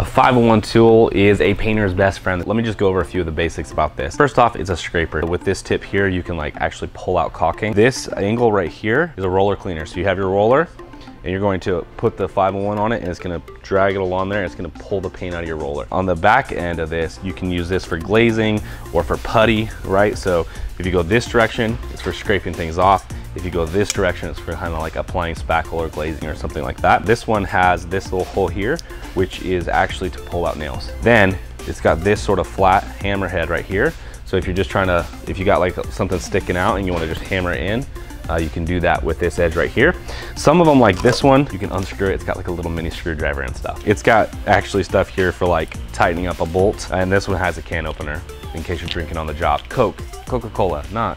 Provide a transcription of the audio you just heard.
A 5-in-1 tool is a painter's best friend. Let me just go over a few of the basics about this. First off, it's a scraper. With this tip here, you can like actually pull out caulking. This angle right here is a roller cleaner. So you have your roller, and you're going to put the 5-in-1 on it and it's gonna drag it along there and it's gonna pull the paint out of your roller. On the back end of this, you can use this for glazing or for putty, right? So if you go this direction, it's for scraping things off. If you go this direction, it's for kind of like applying spackle or glazing or something like that. This one has this little hole here, which is actually to pull out nails. Then it's got this sort of flat hammer head right here. So if you're just trying to, if you got like something sticking out and you wanna just hammer it in, uh, you can do that with this edge right here. Some of them like this one, you can unscrew it. It's got like a little mini screwdriver and stuff. It's got actually stuff here for like tightening up a bolt. And this one has a can opener in case you're drinking on the job. Coke, Coca-Cola, not